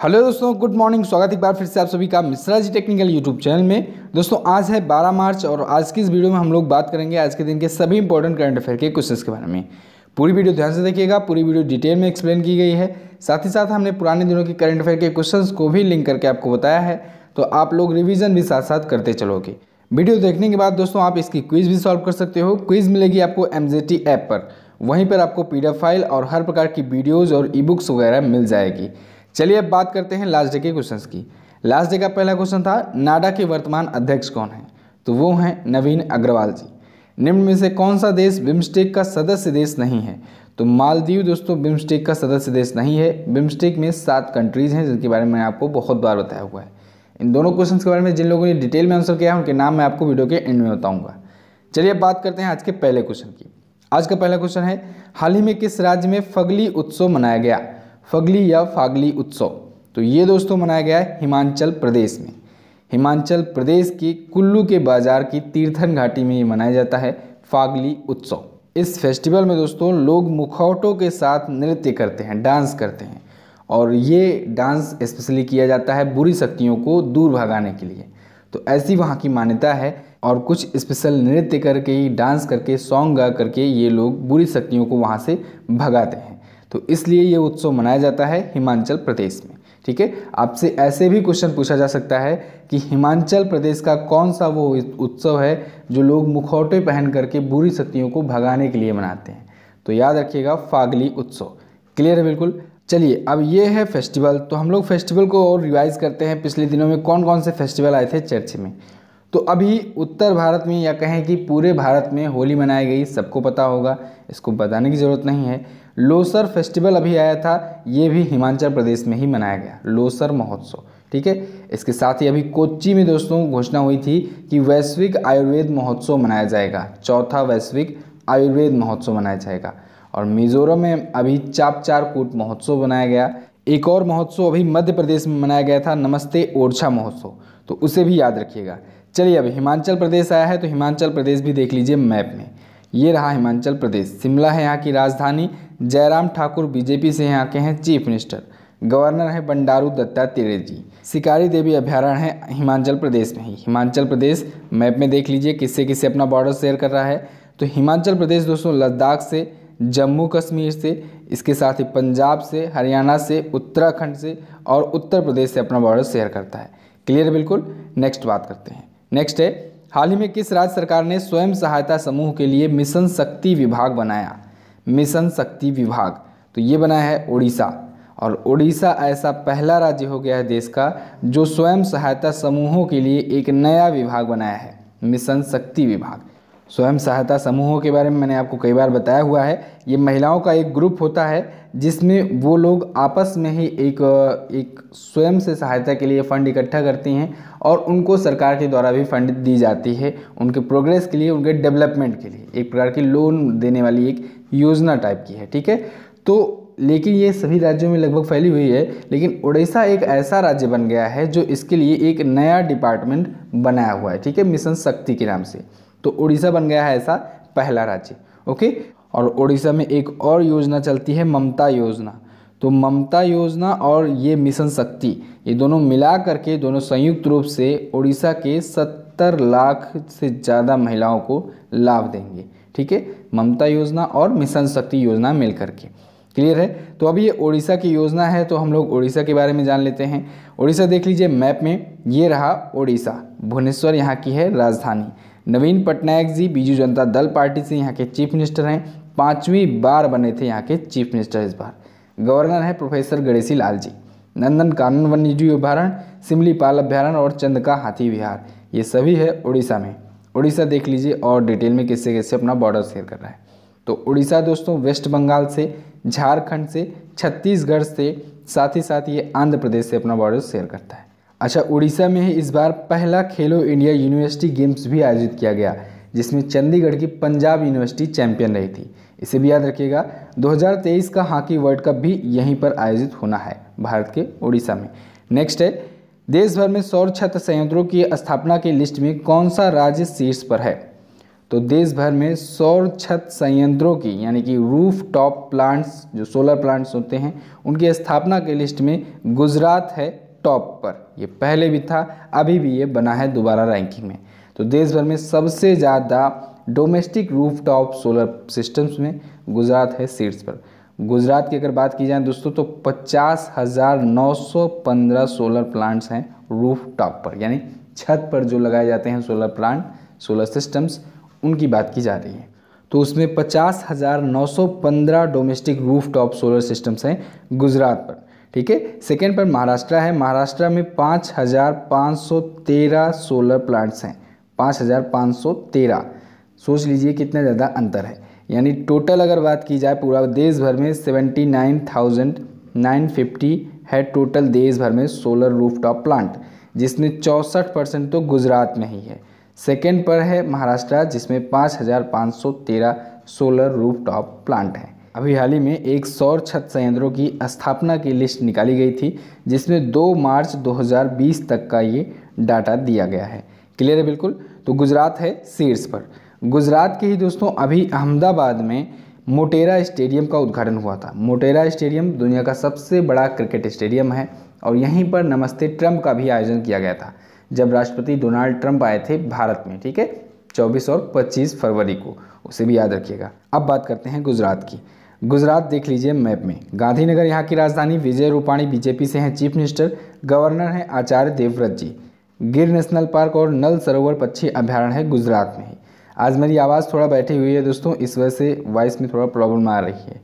Hello दोस्तों, good morning, स्वागत एक बार फिर से आप सभी का Mishra ji technical YouTube channel में। दोस्तों, आज है 12 मार्च और आज की इस वीडियो में हम लोग बात करेंगे आज के दिन के सभी इंपॉर्टेंट करंट अफेयर के क्वेश्चंस के बारे में। पूरी वीडियो ध्यान से देखिएगा, पूरी वीडियो डिटेल में एक्सप्लेन की गई है। साथ ही साथ हमने पुराने दिनों के करंट अफेयर के क्वेश्चन को भी लिंक करके आपको बताया है तो आप लोग रिविजन भी साथ साथ करते चलोगे। वीडियो देखने के बाद दोस्तों, आप इसकी क्विज भी सॉल्व कर सकते हो। क्विज मिलेगी आपको एम ऐप पर। वहीं पर आपको पीडीएफ फ़ाइल और हर प्रकार की वीडियोज़ और ई वगैरह मिल जाएगी। चलिए अब बात करते हैं लास्ट डे के क्वेश्चंस की। लास्ट डे का पहला क्वेश्चन था, नाडा के वर्तमान अध्यक्ष कौन है? तो वो हैं नवीन अग्रवाल जी। निम्न में से कौन सा देश बिम्स्टेक का सदस्य देश नहीं है? तो मालदीव दोस्तों, बिम्स्टेक का सदस्य देश नहीं है। बिम्स्टेक में सात कंट्रीज़ हैं जिनके बारे में आपको बहुत बार बताया हुआ है। इन दोनों क्वेश्चन के बारे में जिन लोगों ने डिटेल में आंसर किया है, उनके नाम मैं आपको वीडियो के एंड में बताऊँगा। चलिए अब बात करते हैं आज के पहले क्वेश्चन की। आज का पहला क्वेश्चन है, हाल ही में किस राज्य में फगली उत्सव मनाया गया? फगली या फागली उत्सव। तो ये दोस्तों मनाया गया है हिमाचल प्रदेश में। हिमाचल प्रदेश के कुल्लू के बाज़ार की तीर्थन घाटी में ये मनाया जाता है फागली उत्सव। इस फेस्टिवल में दोस्तों लोग मुखौटों के साथ नृत्य करते हैं, डांस करते हैं। और ये डांस स्पेशली किया जाता है बुरी शक्तियों को दूर भगाने के लिए। तो ऐसी वहाँ की मान्यता है और कुछ स्पेशल नृत्य करके, डांस करके, सॉन्ग गा करके ये लोग बुरी शक्तियों को वहाँ से भगाते हैं। तो इसलिए ये उत्सव मनाया जाता है हिमाचल प्रदेश में, ठीक है? आपसे ऐसे भी क्वेश्चन पूछा जा सकता है कि हिमाचल प्रदेश का कौन सा वो उत्सव है जो लोग मुखौटे पहन करके बुरी शक्तियों को भगाने के लिए मनाते हैं? तो याद रखिएगा, फागली उत्सव। क्लियर है बिल्कुल? चलिए, अब ये है फेस्टिवल तो हम लोग फेस्टिवल को और रिवाइज करते हैं। पिछले दिनों में कौन कौन से फेस्टिवल आए थे चर्च में? तो अभी उत्तर भारत में या कहें कि पूरे भारत में होली मनाई गई, सबको पता होगा। इसको बताने की ज़रूरत नहीं है। लोसर फेस्टिवल अभी आया था, ये भी हिमाचल प्रदेश में ही मनाया गया, लोसर महोत्सव, ठीक है? इसके साथ ही अभी कोच्चि में दोस्तों घोषणा हुई थी कि वैश्विक आयुर्वेद महोत्सव मनाया जाएगा, चौथा वैश्विक आयुर्वेद महोत्सव मनाया जाएगा, और मिजोरम में अभी चाप चार कूट महोत्सव बनाया गया, एक और महोत्सव अभी मध्य प्रदेश में मनाया गया था, नमस्ते ओरछा महोत्सव तो उसे भी याद रखिएगा। चलिए अब हिमाचल प्रदेश आया है तो हिमाचल प्रदेश भी देख लीजिए मैप में। ये रहा हिमाचल प्रदेश। शिमला है यहाँ की राजधानी। जयराम ठाकुर बीजेपी से यहाँ के हैं चीफ मिनिस्टर। गवर्नर है बंडारू दत्तात्रेय जी। शिकारी देवी अभ्यारण्य है हिमाचल प्रदेश में ही। हिमाचल प्रदेश मैप में देख लीजिए किससे किससे अपना बॉर्डर शेयर कर रहा है। तो हिमाचल प्रदेश दोस्तों लद्दाख से, जम्मू कश्मीर से, इसके साथ ही पंजाब से, हरियाणा से, उत्तराखंड से और उत्तर प्रदेश से अपना बॉर्डर शेयर करता है। क्लियर बिल्कुल? नेक्स्ट बात करते हैं। नेक्स्ट है हाल ही में किस राज्य सरकार ने स्वयं सहायता समूह के लिए मिशन शक्ति विभाग बनाया? मिशन शक्ति विभाग। तो ये बनाया है उड़ीसा और उड़ीसा ऐसा पहला राज्य हो गया है देश का जो स्वयं सहायता समूहों के लिए एक नया विभाग बनाया है। मिशन शक्ति विभाग। स्वयं सहायता समूहों के बारे में मैंने आपको कई बार बताया हुआ है। ये महिलाओं का एक ग्रुप होता है, जिसमें वो लोग आपस में ही एक एक स्वयं से सहायता के लिए फ़ंड इकट्ठा करती हैं और उनको सरकार के द्वारा भी फंड दी जाती है उनके प्रोग्रेस के लिए, उनके डेवलपमेंट के लिए। एक प्रकार की लोन देने वाली एक योजना टाइप की है, ठीक है? तो लेकिन ये सभी राज्यों में लगभग फैली हुई है, लेकिन उड़ीसा एक ऐसा राज्य बन गया है जो इसके लिए एक नया डिपार्टमेंट बनाया हुआ है, ठीक है? मिशन शक्ति के नाम से। तो उड़ीसा बन गया है ऐसा पहला राज्य, ओके? और उड़ीसा में एक और योजना चलती है ममता योजना। तो ममता योजना और ये मिशन शक्ति, ये दोनों मिला करके, दोनों संयुक्त रूप से उड़ीसा के सत्तर लाख से ज़्यादा महिलाओं को लाभ देंगे, ठीक है? ममता योजना और मिशन शक्ति योजना मिल करके। क्लियर है? तो अभी ये उड़ीसा की योजना है तो हम लोग उड़ीसा के बारे में जान लेते हैं। उड़ीसा देख लीजिए मैप में ये रहा उड़ीसा भुवनेश्वर यहाँ की है राजधानी। नवीन पटनायक जी, बीजू जनता दल पार्टी से यहाँ के चीफ मिनिस्टर हैं। पाँचवीं बार बने थे यहाँ के चीफ मिनिस्टर इस बार। गवर्नर हैं प्रोफेसर गणेशी लाल जी। नंदन कानन वन्यजीव अभ्यारण्य सिमलीपाल अभ्यारण्य और चंदका हाथी विहार। ये सभी है उड़ीसा में। उड़ीसा देख लीजिए और डिटेल में किससे किससे अपना बॉर्डर शेयर कर रहा है। तो उड़ीसा दोस्तों, वेस्ट बंगाल से, झारखंड से, छत्तीसगढ़ से, साथ ही साथ ये आंध्र प्रदेश से अपना बॉर्डर शेयर करता है। अच्छा उड़ीसा में ही इस बार पहला खेलो इंडिया यूनिवर्सिटी गेम्स भी आयोजित किया गया, जिसमें चंडीगढ़ की पंजाब यूनिवर्सिटी चैंपियन रही थी। इसे भी याद रखिएगा 2023 का हॉकी वर्ल्ड कप भी यहीं पर आयोजित होना है, भारत के उड़ीसा में। नेक्स्ट है देश भर में सौर छत संयंत्रों की स्थापना की लिस्ट में कौन सा राज्य शीर्ष पर है? तो देश भर में सौर छत संयंत्रों की, यानी कि रूफ टॉप प्लांट्स जो सोलर प्लांट्स होते हैं, उनकी स्थापना के लिस्ट में गुजरात है टॉप पर। ये पहले भी था, अभी भी ये बना है दोबारा रैंकिंग में। तो देश भर में सबसे ज़्यादा domestic roof top solar systems में गुजरात है सीट्स पर। गुजरात की अगर बात की जाए दोस्तों तो पचास हज़ार नौ सौ पंद्रह सोलर प्लांट्स हैं रूफ टॉप पर। यानी छत पर जो लगाए जाते हैं सोलर प्लांट सोलर सिस्टम्स उनकी बात की जा रही है। तो उसमें पचास हज़ार नौ सौ पंद्रह domestic roof top solar systems हैं गुजरात पर। ठीक है? सेकेंड पर महाराष्ट्र है। महाराष्ट्र में पाँच हज़ार पाँच सौ तेरह सोलर प्लांट्स हैं। पाँच हज़ार पाँच सौ तेरह। सोच लीजिए कितना ज़्यादा अंतर है। यानी टोटल अगर बात की जाए पूरा देश भर में seventy nine thousand nine fifty है टोटल देश भर में सोलर रूफटॉप प्लांट जिसमें चौंसठ परसेंट तो गुजरात में ही है। सेकेंड पर है महाराष्ट्र, जिसमें पाँच हज़ार पाँच सौ तेरह सोलर रूफटॉप प्लांट हैं। अभी हाल ही में एक सौर छत संयंत्रों की स्थापना की लिस्ट निकाली गई थी, जिसमें 2 मार्च 2020 तक का ये डाटा दिया गया है। क्लियर है बिल्कुल? तो गुजरात है शीर्ष पर। गुजरात के ही दोस्तों, अभी अहमदाबाद में मोटेरा स्टेडियम का उद्घाटन हुआ था। मोटेरा स्टेडियम दुनिया का सबसे बड़ा क्रिकेट स्टेडियम है और यहीं पर नमस्ते ट्रंप का भी आयोजन किया गया था, जब राष्ट्रपति डोनाल्ड ट्रंप आए थे भारत में, ठीक है? 24 और 25 फरवरी को, उसे भी याद रखिएगा। अब बात करते हैं गुजरात की। गुजरात देख लीजिए मैप में। गांधीनगर यहाँ की राजधानी विजय रूपाणी बीजेपी से हैं चीफ मिनिस्टर, गवर्नर हैं आचार्य देवव्रत जी। गिर नेशनल पार्क और नल सरोवर पक्षी अभ्यारण्य है गुजरात में ही। आज मेरी आवाज़ थोड़ा बैठी हुई है दोस्तों, इस वजह से वॉइस में थोड़ा प्रॉब्लम आ रही है।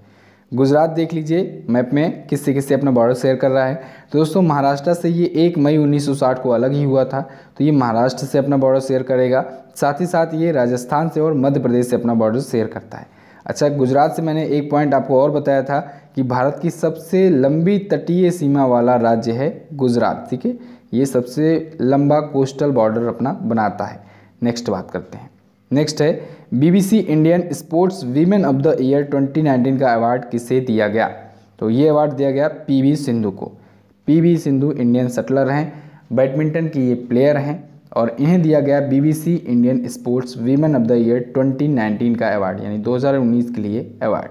गुजरात देख लीजिए मैप में किससे किससे अपना बॉर्डर शेयर कर रहा है। तो दोस्तों, महाराष्ट्र से ये एक मई 1960 को अलग ही हुआ था तो ये महाराष्ट्र से अपना बॉर्डर शेयर करेगा। साथ ही साथ ये राजस्थान से और मध्य प्रदेश से अपना बॉर्डर शेयर करता है। अच्छा गुजरात से मैंने एक पॉइंट आपको और बताया था कि भारत की सबसे लंबी तटीय सीमा वाला राज्य है गुजरात, ठीक है? ये सबसे लंबा कोस्टल बॉर्डर अपना बनाता है। नेक्स्ट बात करते हैं। नेक्स्ट है BBC Indian sports women of the year 2019 का अवार्ड किसे दिया गया? तो ये अवार्ड दिया गया पीवी सिंधु को। पीवी सिंधु इंडियन सटलर हैं बैडमिंटन की ये प्लेयर हैं और इन्हें दिया गया BBC Indian sports women of the year 2019 का अवार्ड यानी 2019 के लिए अवार्ड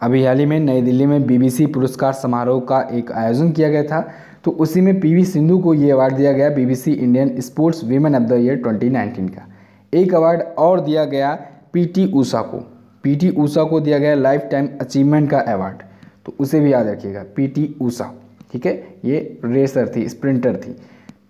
अभी हाल ही में नई दिल्ली में बीबीसी पुरस्कार समारोह का एक आयोजन किया गया था तो उसी में पीवी सिंधु को ये अवार्ड दिया गया BBC Indian sports women of the year 2019 का. एक अवार्ड और दिया गया पीटी ऊषा को. पीटी ऊषा को दिया गया लाइफ टाइम अचीवमेंट का अवार्ड तो उसे भी याद रखिएगा पीटी ऊषा ठीक है? ये रेसर थी स्प्रिंटर थी.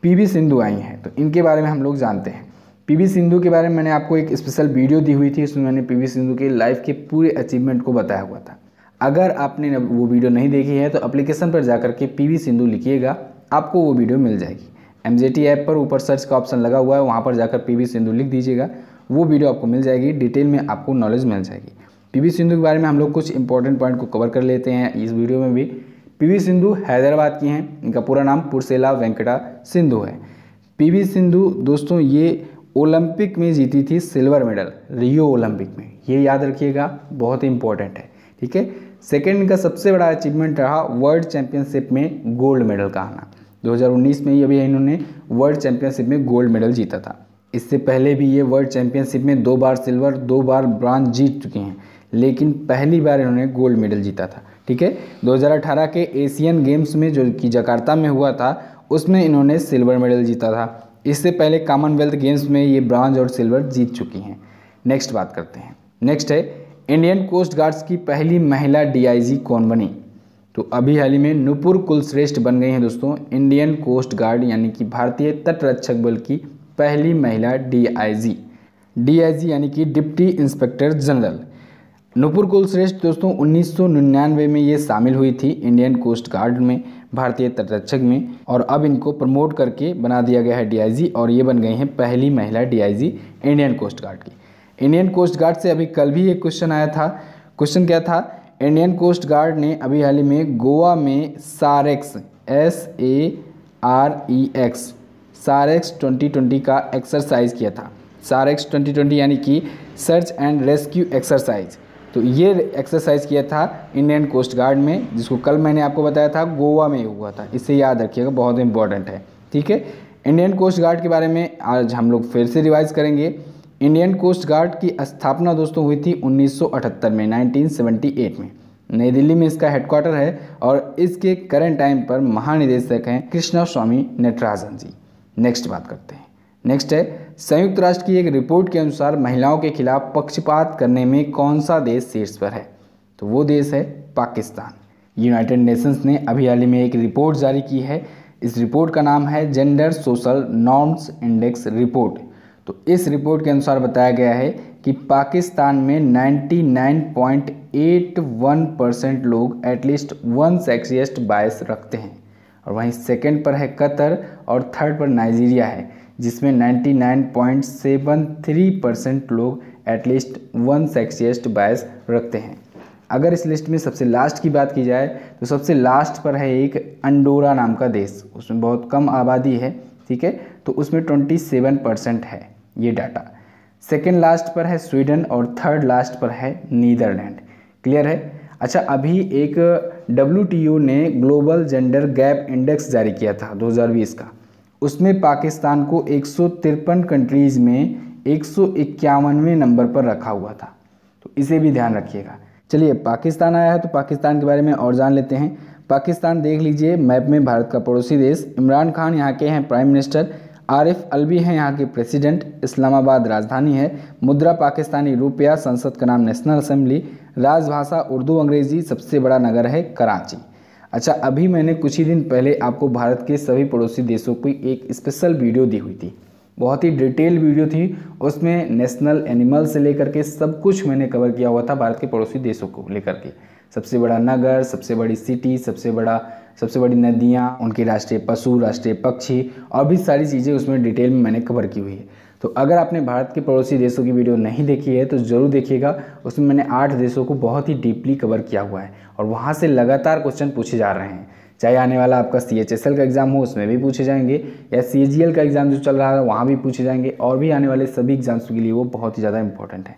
पीवी सिंधु आई हैं तो इनके बारे में हम लोग जानते हैं। पीवी सिंधु के बारे में मैंने आपको एक स्पेशल वीडियो दी हुई थी, उसमें मैंने पीवी सिंधु के लाइफ के पूरे अचीवमेंट को बताया हुआ था। अगर आपने वो वीडियो नहीं देखी है तो एप्लीकेशन पर जाकर के पी सिंधु लिखिएगा, आपको वो वीडियो मिल जाएगी। एम ऐप पर ऊपर सर्च का ऑप्शन लगा हुआ है, वहाँ पर जाकर पीवी सिंधु लिख दीजिएगा, वो वीडियो आपको मिल जाएगी डिटेल में आपको नॉलेज मिल जाएगी। पीवी सिंधु के बारे में हम लोग कुछ इंपॉर्टेंट पॉइंट को कवर कर लेते हैं इस वीडियो में भी। पीवी सिंधु हैदराबाद की हैं। इनका पूरा नाम पुरसेला वेंकटा सिंधु है। पीवी सिंधु, दोस्तों, ये ओलंपिक में जीती थी सिल्वर मेडल, रियो ओलंपिक में। ये याद रखिएगा, बहुत ही इंपॉर्टेंट है, ठीक है? सेकेंड इनका सबसे बड़ा अचीवमेंट रहा वर्ल्ड चैंपियनशिप में गोल्ड मेडल का आना। 2019 में ही अभी इन्होंने वर्ल्ड चैंपियनशिप में गोल्ड मेडल जीता था। इससे पहले भी ये वर्ल्ड चैंपियनशिप में दो बार सिल्वर दो बार ब्रॉन्ज जीत चुके हैं। लेकिन पहली बार इन्होंने गोल्ड मेडल जीता था। ठीक है? 2018 के एशियन गेम्स में जो कि जकार्ता में हुआ था, उसमें इन्होंने सिल्वर मेडल जीता था। इससे पहले कॉमनवेल्थ गेम्स में ये ब्रॉन्ज और सिल्वर जीत चुकी हैं। नेक्स्ट बात करते हैं। नेक्स्ट है इंडियन कोस्ट गार्ड्स की पहली महिला डीआईजी कौन बनी? तो अभी हाल ही में नुपुर कुलश्रेष्ठ बन गई हैं दोस्तों इंडियन कोस्ट गार्ड यानी कि भारतीय तटरक्षक बल की पहली महिला डीआईजी डीआईजी यानी कि deputy inspector general Nupur Kulshreshtha दोस्तों 1999 में ये शामिल हुई थी इंडियन कोस्ट गार्ड में, भारतीय तटरक्षक में, और अब इनको प्रमोट करके बना दिया गया है डीआईजी और ये बन गई हैं पहली महिला डीआईजी इंडियन कोस्ट गार्ड की। इंडियन कोस्ट गार्ड से अभी कल भी एक क्वेश्चन आया था। क्वेश्चन क्या था? इंडियन कोस्ट गार्ड ने अभी हाल ही में गोवा में SAREX S A R E X SAREX 2020 का एक्सरसाइज किया था। सारेक्स 2020 यानी कि सर्च एंड रेस्क्यू एक्सरसाइज। तो ये एक्सरसाइज किया था इंडियन कोस्ट गार्ड में, जिसको कल मैंने आपको बताया था, गोवा में हुआ था। इसे याद रखिएगा, बहुत इंपॉर्टेंट है। ठीक है? इंडियन कोस्ट गार्ड के बारे में आज हम लोग फिर से रिवाइज करेंगे। इंडियन कोस्ट गार्ड की स्थापना दोस्तों हुई थी 1978 में 1978 में। नई दिल्ली में इसका हेडक्वार्टर है और इसके करंट टाइम पर महानिदेशक हैं कृष्णा स्वामी नटराजन जी। नेक्स्ट बात करते हैं। नेक्स्ट है संयुक्त राष्ट्र की एक रिपोर्ट के अनुसार महिलाओं के खिलाफ पक्षपात करने में कौन सा देश शीर्ष पर है? तो वो देश है पाकिस्तान। यूनाइटेड नेशंस ने अभी हाल ही में एक रिपोर्ट जारी की है। इस रिपोर्ट का नाम है gender social norms index report. तो इस रिपोर्ट के अनुसार बताया गया है कि पाकिस्तान में 99.81 परसेंट लोग एटलीस्ट वन सेक्सियस्ट बायस रखते हैं। और वहीं सेकंड पर है कतर और थर्ड पर नाइजीरिया है। जिसमें 99.73 परसेंट लोग एटलीस्ट वन सेक्सियस्ट बायस रखते हैं। अगर इस लिस्ट में सबसे लास्ट की बात की जाए तो सबसे लास्ट पर है एक अंडोरा नाम का देश। उसमें बहुत कम आबादी है, ठीक है? तो उसमें 27 परसेंट है ये डाटा सेकेंड लास्ट पर है स्वीडन और थर्ड लास्ट पर है नीदरलैंड क्लियर है? अच्छा अभी एक डब्ल्यू ने ग्लोबल जेंडर गैप इंडेक्स जारी किया था 2020 का। उसमें पाकिस्तान को एक सौ तिरपन कंट्रीज़ में एक नंबर पर रखा हुआ था। तो इसे भी ध्यान रखिएगा। चलिए, पाकिस्तान आया है तो पाकिस्तान के बारे में और जान लेते हैं। पाकिस्तान देख लीजिए, मैप में भारत का पड़ोसी देश इमरान खान यहाँ के हैं प्राइम मिनिस्टर, आरिफ अलवी हैं यहाँ के प्रेसिडेंट, इस्लामाबाद राजधानी है, मुद्रा पाकिस्तानी रुपया संसद का नाम नेशनल असेंबली, राजभाषा उर्दू अंग्रेज़ी सबसे बड़ा नगर है कराची। अच्छा अभी मैंने कुछ ही दिन पहले आपको भारत के सभी पड़ोसी देशों की एक स्पेशल वीडियो दी हुई थी। बहुत ही डिटेल वीडियो थी, उसमें नेशनल एनिमल से लेकर के सब कुछ मैंने कवर किया हुआ था भारत के पड़ोसी देशों को लेकर के। सबसे बड़ा नगर, सबसे बड़ी सिटी सबसे बड़ा, सबसे बड़ी नदियाँ, उनके राष्ट्रीय पशु, राष्ट्रीय पक्षी, और भी सारी चीज़ें उसमें डिटेल में मैंने कवर की हुई है। तो अगर आपने भारत के पड़ोसी देशों की वीडियो नहीं देखी है तो ज़रूर देखिएगा। उसमें मैंने आठ देशों को बहुत ही डीपली कवर किया हुआ है और वहाँ से लगातार क्वेश्चन पूछे जा रहे हैं। चाहे आने वाला आपका सी एच एस एल का एग्ज़ाम हो, उसमें भी पूछे जाएँगे, या सी जी एल का एग्ज़ाम जो चल रहा है, वहाँ भी पूछे जाएँगे, और भी आने वाले सभी एग्ज़ाम्स के लिए वो बहुत ही ज़्यादा इंपॉर्टेंट है।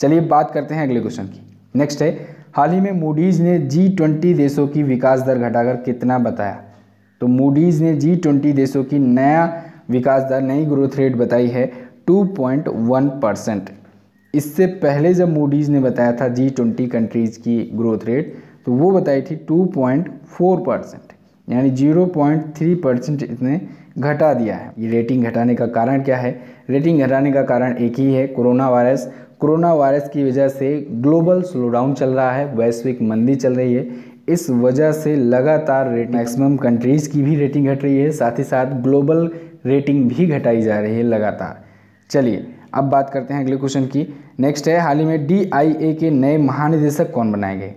चलिए बात करते हैं अगले क्वेश्चन की। नेक्स्ट है, हाल ही में मूडीज़ ने जी ट्वेंटी देशों की विकास दर घटाकर कितना बताया? तो मूडीज़ ने जी ट्वेंटी देशों की नया विकास दर नई ग्रोथ रेट बताई है टू पॉइंट वन परसेंट इससे पहले जब मूडीज़ ने बताया था जी ट्वेंटी कंट्रीज़ की ग्रोथ रेट तो वो बताई थी टू पॉइंट फोर परसेंट यानी ज़ीरो पॉइंट थ्री परसेंट इसने घटा दिया है। ये रेटिंग घटाने का कारण क्या है? रेटिंग घटाने का कारण एक ही है कोरोना वायरस कोरोना वायरस की वजह से ग्लोबल स्लोडाउन चल रहा है, वैश्विक मंदी चल रही है। इस वजह से लगातार रेट मैक्सिमम कंट्रीज़ की भी रेटिंग घट रही है, साथ ही साथ ग्लोबल रेटिंग भी घटाई जा रही है लगातार। चलिए, अब बात करते हैं अगले क्वेश्चन की। नेक्स्ट है, हाल ही में डीआईए के नए महानिदेशक कौन बनाए गए?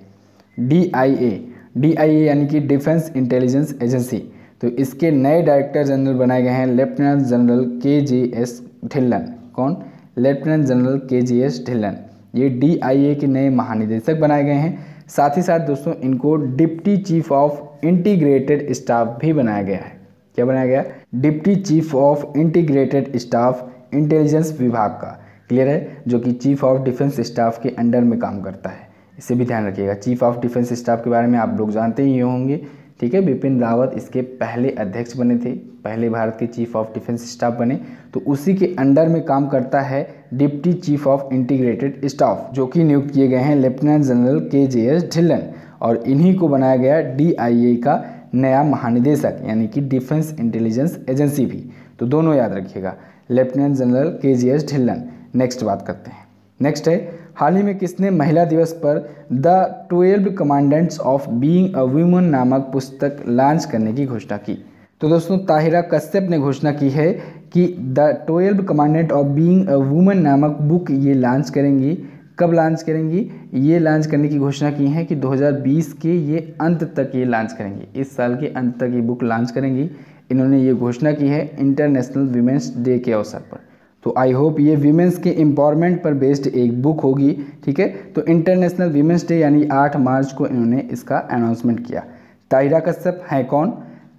डी आई यानी कि डिफेंस इंटेलिजेंस एजेंसी तो इसके नए डायरेक्टर जनरल बनाए गए हैं लेफ्टिनेंट जनरल के जे एस ढिल्लन कौन? लेफ्टिनेंट जनरल के जे एस ढिल्लन ये ए के नए महानिदेशक बनाए गए हैं। साथ ही साथ दोस्तों, इनको deputy chief of integrated staff भी बनाया गया है। क्या बनाया गया? Deputy chief of integrated staff intelligence विभाग का। क्लियर है? जो कि चीफ ऑफ़ डिफेंस स्टाफ के अंडर में काम करता है। इसे भी ध्यान रखिएगा। चीफ ऑफ़ डिफेंस स्टाफ के बारे में आप लोग जानते ही होंगे। ठीक है? बिपिन रावत इसके पहले अध्यक्ष बने थे। पहले भारत के चीफ ऑफ़ डिफेंस स्टाफ बने। तो उसी के अंडर में काम करता है deputy chief of integrated staff, जो कि नियुक्त किए गए हैं लेफ्टिनेंट जनरल के जे एस ढिल्लन। और इन्हीं को बनाया गया डी आई ए का नया महानिदेशक, यानी कि डिफेंस इंटेलिजेंस एजेंसी भी। तो दोनों याद रखिएगा। लेफ्टिनेंट जनरल के जी एस ढिल्लन। नेक्स्ट बात करते हैं। नेक्स्ट है, हाल ही में किसने महिला दिवस पर the twelve commandants of being a woman नामक पुस्तक लॉन्च करने की घोषणा की? तो दोस्तों, ताहिरा कश्यप ने घोषणा की है कि the twelve commandant of being a woman नामक बुक ये लॉन्च करेंगी। कब लॉन्च करेंगी? ये लॉन्च करने की घोषणा की है कि 2020 के ये अंत तक ये लॉन्च करेंगी। इस साल के अंत तक ये बुक लॉन्च करेंगी। इन्होंने ये घोषणा की है इंटरनेशनल वीमेंस डे के अवसर पर। तो आई होप ये वीमेंस के एम्पावरमेंट पर बेस्ड एक बुक होगी, ठीक है? तो इंटरनेशनल वीमेंस डे यानी 8 मार्च को इन्होंने इसका अनाउंसमेंट किया। ताहिरा कश्यप हैं कौन?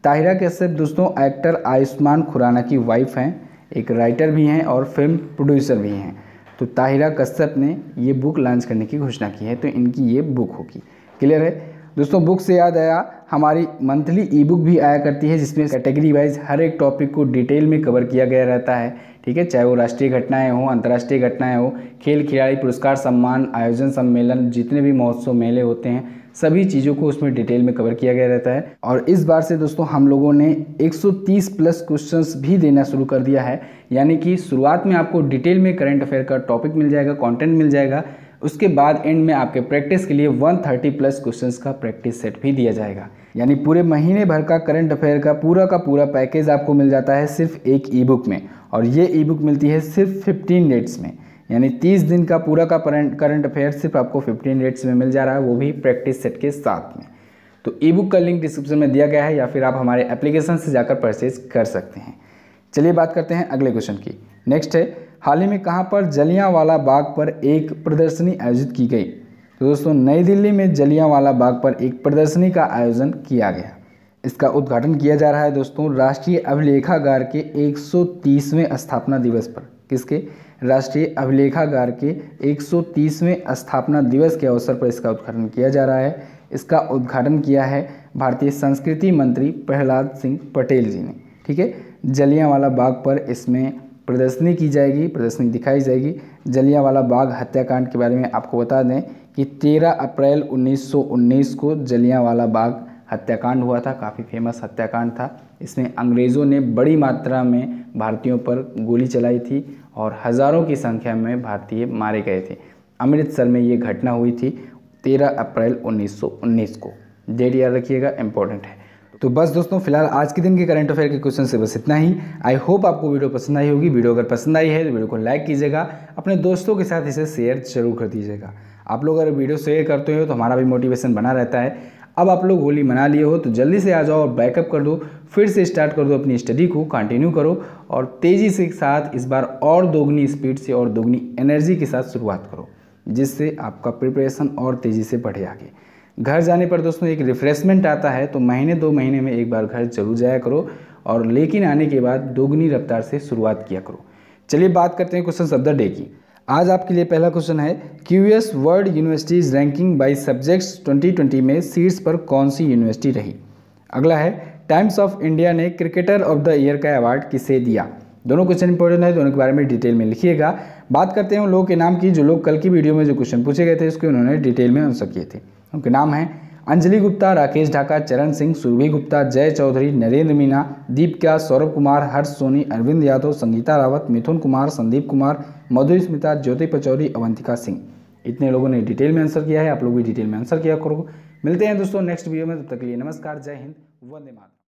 ताहिरा कश्यप दोस्तों एक्टर आयुष्मान खुराना की वाइफ हैं। एक राइटर भी हैं और फ़िल्म प्रोड्यूसर भी हैं। तो ताहिरा कश्यप ने ये बुक लॉन्च करने की घोषणा की है तो इनकी ये बुक होगी। क्लियर है? दोस्तों बुक से याद आया, हमारी मंथली ई बुक भी आया करती है, जिसमें कैटेगरी वाइज हर एक टॉपिक को डिटेल में कवर किया गया रहता है। ठीक है? चाहे वो राष्ट्रीय घटनाएँ हो, अंतर्राष्ट्रीय घटनाएँ हो, खेल, खिलाड़ी, पुरस्कार, सम्मान, आयोजन, सम्मेलन, जितने भी महोत्सव मेले होते हैं सभी चीज़ों को उसमें डिटेल में कवर किया गया रहता है। और इस बार से दोस्तों, हम लोगों ने 130 प्लस क्वेश्चंस भी देना शुरू कर दिया है। यानी कि शुरुआत में आपको डिटेल में करंट अफेयर का टॉपिक मिल जाएगा, कंटेंट मिल जाएगा। उसके बाद एंड में आपके प्रैक्टिस के लिए 130 प्लस क्वेश्चंस का प्रैक्टिस सेट भी दिया जाएगा। यानी पूरे महीने भर का करंट अफेयर का पूरा का पूरा पैकेज आपको मिल जाता है सिर्फ़ एक ई बुक में। और ये ई बुक मिलती है सिर्फ़ फिफ्टीन डेट्स में। यानी 30 दिन का पूरा का करंट अफेयर सिर्फ़ आपको 15 डेट्स में मिल जा रहा है, वो भी प्रैक्टिस सेट के साथ में। तो ई बुक का लिंक डिस्क्रिप्शन में दिया गया है, या फिर आप हमारे एप्लीकेशन से जाकर परचेज कर सकते हैं। चलिए बात करते हैं अगले क्वेश्चन की। नेक्स्ट है, हाल ही में कहाँ पर जलियांवाला बाग पर एक प्रदर्शनी आयोजित की गई? तो दोस्तों, नई दिल्ली में जलियांवाला बाग पर एक प्रदर्शनी का आयोजन किया गया। इसका उद्घाटन किया जा रहा है दोस्तों, राष्ट्रीय अभिलेखागार के 130वें स्थापना दिवस पर। किसके? राष्ट्रीय अभिलेखागार के 130वें स्थापना दिवस के अवसर पर इसका उद्घाटन किया जा रहा है। इसका उद्घाटन किया है भारतीय संस्कृति मंत्री प्रहलाद सिंह पटेल जी ने। ठीक है? जलियांवाला बाग पर इसमें प्रदर्शनी की जाएगी, प्रदर्शनी दिखाई जाएगी। जलियांवाला बाग हत्याकांड के बारे में आपको बता दें कि 13 अप्रैल 1919 को जलियांवाला बाग हत्याकांड हुआ था, काफ़ी फ़ेमस हत्याकांड था। इसमें अंग्रेज़ों ने बड़ी मात्रा में भारतीयों पर गोली चलाई थी और हज़ारों की संख्या में भारतीय मारे गए थे। अमृतसर में ये घटना हुई थी 13 अप्रैल 1919 को। डेट याद रखिएगा इम्पोर्टेंट है। तो बस दोस्तों, फ़िलहाल आज के दिन के करंट अफेयर के क्वेश्चन से बस इतना ही। आई होप आपको वीडियो पसंद आई होगी। वीडियो अगर पसंद आई है तो वीडियो को लाइक कीजिएगा। अपने दोस्तों के साथ इसे शेयर ज़रूर कर दीजिएगा। आप लोग अगर वीडियो शेयर करते हो तो हमारा भी मोटिवेशन बना रहता है। अब आप लोग होली मना लिए हो तो जल्दी से आ जाओ और बैकअप कर दो, फिर से स्टार्ट कर दो अपनी स्टडी को कंटिन्यू करो और तेज़ी से साथ इस बार और दोगुनी स्पीड से और दोगुनी एनर्जी के साथ शुरुआत करो, जिससे आपका प्रिपरेशन और तेज़ी से बढ़े आगे। घर जाने पर दोस्तों एक रिफ्रेशमेंट आता है तो महीने दो महीने में एक बार घर ज़रूर जाया करो और लेकिन आने के बाद दोगुनी रफ्तार से शुरुआत किया करो। चलिए बात करते हैं क्वेश्चन ऑफ़ द डे की। आज आपके लिए पहला क्वेश्चन है QS world universities ranking by subjects 2020 में सीट्स पर कौन सी यूनिवर्सिटी रही? अगला है टाइम्स ऑफ़ इंडिया ने क्रिकेटर ऑफ़ द ईयर का अवार्ड किसे दिया? दोनों क्वेश्चन इंपॉर्टेंट है, दोनों के बारे में डिटेल में लिखिएगा। बात करते हैं उन लोगों के नाम की, जो लोग कल की वीडियो में जो क्वेश्चन पूछे गए थे, उसके उन्होंने डिटेल में आंसर किए थे। उनके नाम हैं, अंजलि गुप्ता, राकेश ढाका, चरण सिंह, सुरभि गुप्ता, जय चौधरी, नरेंद्र मीना दीपिका, सौरभ कुमार, हर्ष सोनी, अरविंद यादव, संगीता रावत, मिथुन कुमार, संदीप कुमार मधु, स्मिता, ज्योति, पचौरी, अवंतिका सिंह। इतने लोगों ने डिटेल में आंसर किया है, आप लोग भी डिटेल में आंसर किया करो। मिलते हैं दोस्तों नेक्स्ट वीडियो में, तब तक के लिए नमस्कार, जय हिंद, वंदे मातरम।